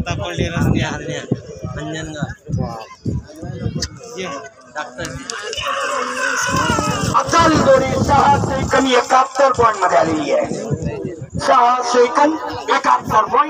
प्रतापवल्ली रस्ते हरण्या अंजनगाव ये डॉक्टर. आता जोडी सहा सेकंद एकाहत्तर पॉईंट मध्ये आलेली आहे. सहा सेकंद एकाहत्तर पॉईंट